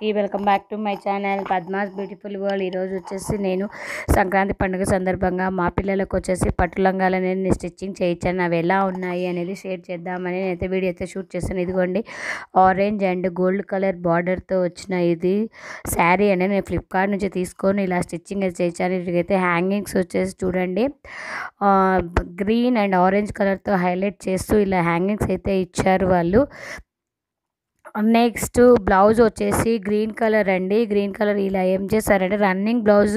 కి welcome back to my channel Padma's beautiful world. ఈరోజు వచ్చేసి నేను సంక్రాంతి పండుగ సందర్భంగా మా పిల్లలకు వచ్చేసి పట్టు లంగాలు అనేది నేను స్టిచ్చింగ్ చేయించాను. అవి ఎలా ఉన్నాయి అనేది షేర్ చేద్దామని నేనైతే వీడియో అయితే షూట్ చేశాను. ఇదిగోండి ఆరెంజ్ అండ్ గోల్డ్ కలర్ బార్డర్తో వచ్చిన ఇది శారీ అనేది నేను ఫ్లిప్కార్ట్ నుంచి తీసుకొని ఇలా స్టిచ్చింగ్ అయితే చేయించాను. ఇటుకైతే హ్యాంగింగ్స్ వచ్చేసి చూడండి గ్రీన్ అండ్ ఆరెంజ్ కలర్తో హైలైట్ చేస్తూ ఇలా హ్యాంగింగ్స్ అయితే ఇచ్చారు వాళ్ళు. నెక్స్ట్ బ్లౌజ్ వచ్చేసి గ్రీన్ కలర్ అండి. గ్రీన్ కలర్ ఇలా ఏం చేశారంటే రన్నింగ్ బ్లౌజ్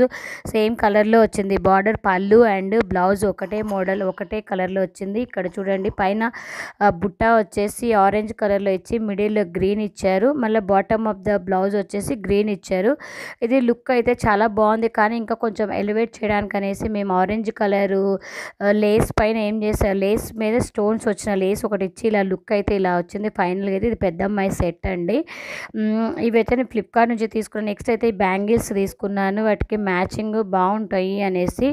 సేమ్ కలర్లో వచ్చింది. బార్డర్ పళ్ళు అండ్ బ్లౌజ్ ఒకటే మోడల్ ఒకటే కలర్లో వచ్చింది. ఇక్కడ చూడండి పైన బుట్ట వచ్చేసి ఆరెంజ్ కలర్లో ఇచ్చి మిడిల్ గ్రీన్ ఇచ్చారు. మళ్ళీ బాటమ్ ఆఫ్ ద బ్లౌజ్ వచ్చేసి గ్రీన్ ఇచ్చారు. ఇది లుక్ అయితే చాలా బాగుంది. కానీ ఇంకా కొంచెం ఎలివేట్ చేయడానికి అనేసి మేము ఆరెంజ్ కలరు లేస్ పైన ఏం చేశారు లేస్ మీద స్టోన్స్ వచ్చిన లేస్ ఒకటి ఇచ్చి ఇలా లుక్ అయితే ఇలా వచ్చింది. ఫైనల్గా అయితే ఇది పెద్ద అమ్మాయి సెట్ అండి ఇవైతే నేను ఫ్లిప్కార్ట్ నుంచి తీసుకున్నాను నెక్స్ట్ అయితే ఈ బ్యాంగిల్స్ తీసుకున్నాను. వాటికి మ్యాచింగ్ బాగుంటాయి అనేసి.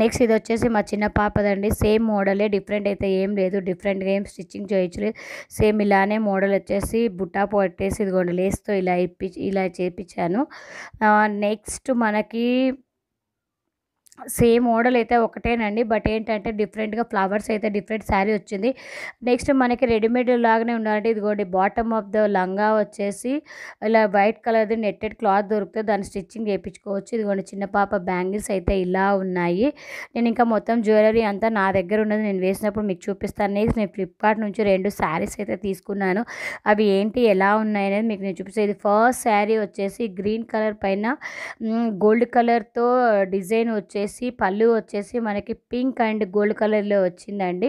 నెక్స్ట్ ఇది వచ్చేసి మా చిన్న పాపదండి. సేమ్ మోడలే డిఫరెంట్ అయితే ఏం లేదు. డిఫరెంట్గా ఏం స్టిచ్చింగ్ చేయొచ్చులేదు సేమ్ ఇలానే మోడల్ వచ్చేసి బుట్టా పట్టేసి ఇదిగోండి లేస్తో ఇలా ఇప్పి ఇలా చేపించాను. నెక్స్ట్ మనకి సేమ్ మోడల్ అయితే ఒకటేనండి. బట్ ఏంటంటే డిఫరెంట్గా ఫ్లవర్స్ అయితే డిఫరెంట్ శారీ వచ్చింది. నెక్స్ట్ మనకి రెడీమేడ్ లాగానే ఉండాలంటే ఇదిగోండి బాటమ్ ఆఫ్ ద లంగా వచ్చేసి ఇలా వైట్ కలర్ది నెట్టెడ్ క్లాత్ దొరికితే దాన్ని స్టిచ్చింగ్ చేయించుకోవచ్చు. ఇదిగోండి చిన్న పాప బ్యాంగిల్స్ అయితే ఇలా ఉన్నాయి. నేను ఇంకా మొత్తం జ్యువెలరీ అంతా నా దగ్గర ఉన్నది. నేను వేసినప్పుడు మీకు చూపిస్తాను. నెక్స్ట్ నేను ఫ్లిప్కార్ట్ నుంచి రెండు శారీస్ అయితే తీసుకున్నాను. అవి ఏంటి ఎలా ఉన్నాయి అనేది మీకు నేను చూపిస్తాను. ఇది ఫస్ట్ శారీ వచ్చేసి గ్రీన్ కలర్ పైన గోల్డ్ కలర్తో డిజైన్ వచ్చేసి పళ్ళు వచ్చేసి మనకి పింక్ అండ్ గోల్డ్ కలర్లో వచ్చిందండి.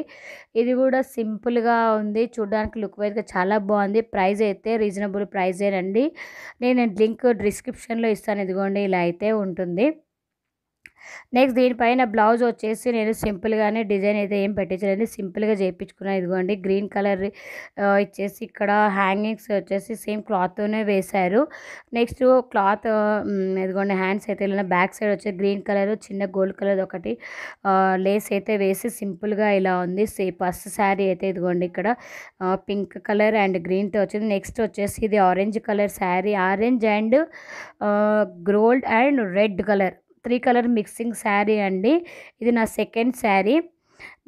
ఇది కూడా సింపుల్గా ఉంది. చూడడానికి లుక్ వైజ్గా చాలా బాగుంది. ప్రైస్ అయితే రీజనబుల్ ప్రైజేనండి నేను లింక్ డిస్క్రిప్షన్లో ఇస్తాను. ఇదిగోండి ఇలా అయితే ఉంటుంది. నెక్స్ట్ దీనిపైన బ్లౌజ్ వచ్చేసి నేను సింపుల్గానే డిజైన్ అయితే ఏం పెట్టించలేదు. సింపుల్గా చేయించుకున్నాను ఇదిగోండి గ్రీన్ కలర్ ఇచ్చేసి ఇక్కడ హ్యాంగింగ్స్ వచ్చేసి సేమ్ క్లాత్తోనే వేశారు. నెక్స్ట్ క్లాత్ ఇదిగోండి హ్యాండ్స్ అయితే ఇలా బ్యాక్ సైడ్ వచ్చేసి గ్రీన్ కలర్ చిన్న గోల్డ్ కలర్ ఒకటి లేస్ అయితే వేసి సింపుల్గా ఇలా ఉంది. సే ఫస్ట్ శారీ అయితే ఇదిగోండి ఇక్కడ పింక్ కలర్ అండ్ గ్రీన్తో వచ్చింది. నెక్స్ట్ వచ్చేసి ఇది orange colour sari. Orange and gold and red colour. Three colour mixing sari అండి. ఇది నా సెకండ్ శారీ.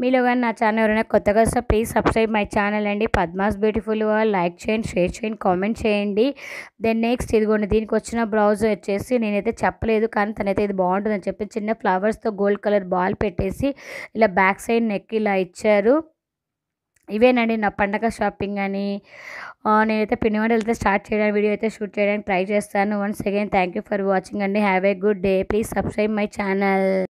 మీలో కానీ నా ఛానల్ ఎవరైనా కొత్తగా వస్తే ప్లీజ్ సబ్స్క్రైబ్ మై ఛానల్ అండి. పద్మాస్ బ్యూటిఫుల్ లైక్ చేయండి షేర్ చేయండి కామెంట్ చేయండి. దెన్ నెక్స్ట్ ఇదిగోండి దీనికి వచ్చిన బ్లౌజ్ వచ్చేసి నేనైతే చెప్పలేదు కానీ తనైతే ఇది బాగుంటుందని చెప్పి చిన్న ఫ్లవర్స్తో గోల్డ్ కలర్ బాల్ పెట్టేసి ఇలా బ్యాక్ సైడ్ నెక్ ఇలా ఇచ్చారు. ఇవేనండి నా పండగ షాపింగ్ అని నేనైతే పిండి వంటలు అయితే స్టార్ట్ చేయడానికి వీడియో అయితే షూట్ చేయడానికి ట్రై చేస్తాను. Once again thank you for watching అండి. Have a good day please subscribe my channel